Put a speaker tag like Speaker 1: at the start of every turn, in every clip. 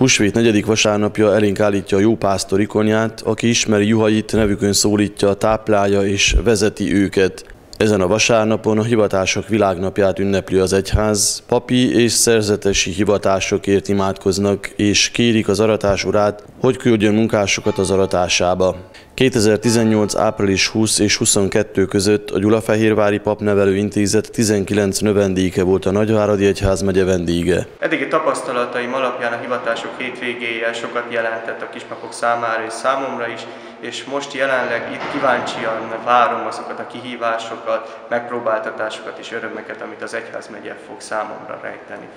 Speaker 1: Húsvét negyedik vasárnapja elénk állítja a jó pásztor ikonját, aki ismeri juhait, nevükön szólítja, táplálja és vezeti őket. Ezen a vasárnapon a hivatások világnapját ünnepli az egyház, papi és szerzetesi hivatásokért imádkoznak, és kérik az aratás urát, hogy küldjön munkásokat az aratásába. 2018. április 20 és 22 között a Gyulafehérvári Papnevelő Intézet 19 növendéke volt a Nagyváradi Egyházmegye vendége.
Speaker 2: Eddigi tapasztalataim alapján a hivatások hétvégéje sokat jelentett a kispapok számára és számomra is, és most jelenleg itt kíváncsian várom azokat a kihívásokat, megpróbáltatásokat és örömeket, amit az egyházmegye fog számomra rejteni.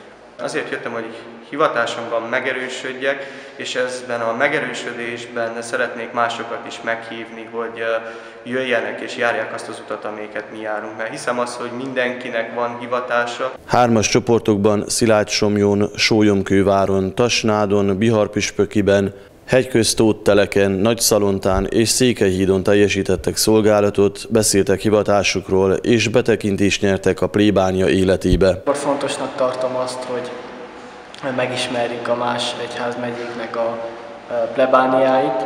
Speaker 2: Azért jöttem, hogy hivatásomban megerősödjek, és ezben a megerősödésben szeretnék másokat is meghívni, hogy jöjjenek és járják azt az utat, amiket mi járunk. Mert hiszem azt, hogy mindenkinek van hivatása.
Speaker 1: Hármas csoportokban Szilágysomjon, Sólyomkőváron, Tasnádon, Biharpüspökiben, Hegyköztótteleken, Nagyszalontán és Székelyhídon teljesítettek szolgálatot, beszéltek hivatásukról és betekintést nyertek a plébánia életébe.
Speaker 3: Fontosnak tartom azt, hogy megismerjük a más egyházmegyéknek a plebániáit,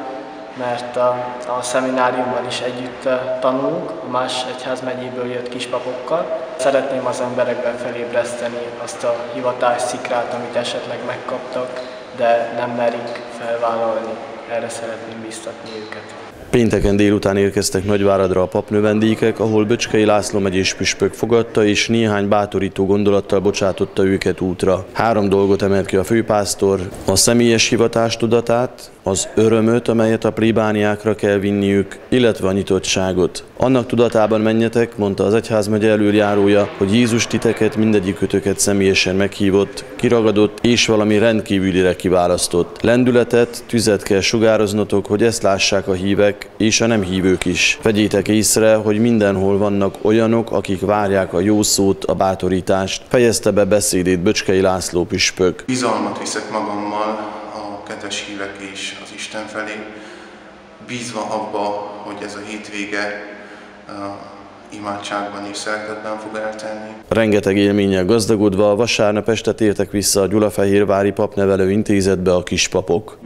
Speaker 3: mert a, a szemináriumban is együtt tanulunk, a más egyházmegyéből jött kispapokkal. Szeretném az emberekben felébreszteni azt a hivatás szikrát, amit esetleg megkaptak, de nem merik felvállalni. Erre szeretném biztatni őket.
Speaker 1: Pénteken délután érkeztek Nagyváradra a papnövendékek, ahol Böcskei László megyés püspök fogadta, és néhány bátorító gondolattal bocsátotta őket útra. Három dolgot emelt ki a főpásztor, a személyes hivatás tudatát, az örömöt, amelyet a plébániákra kell vinniük, illetve a nyitottságot. Annak tudatában menjetek, mondta az egyházmegye előjárója, hogy Jézus titeket mindegyikőtöket személyesen meghívott, kiragadott és valami rendkívülire kiválasztott. Lendületet, tüzet kell sugároznotok, hogy ezt lássák a hívek és a nem hívők is. Vegyétek észre, hogy mindenhol vannak olyanok, akik várják a jó szót, a bátorítást. Fejezte be beszédét Böcskei László püspök.
Speaker 4: Bizalmat viszek magammal kedves hívek is az Isten felé, bízva abba, hogy ez a hétvége imádságban és szeretetben fog eltenni.
Speaker 1: Rengeteg élménnyel gazdagodva vasárnap este tértek vissza a Gyulafehérvári Papnevelő Intézetbe a kispapok.